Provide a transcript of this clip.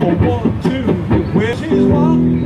One, two, where she's walking.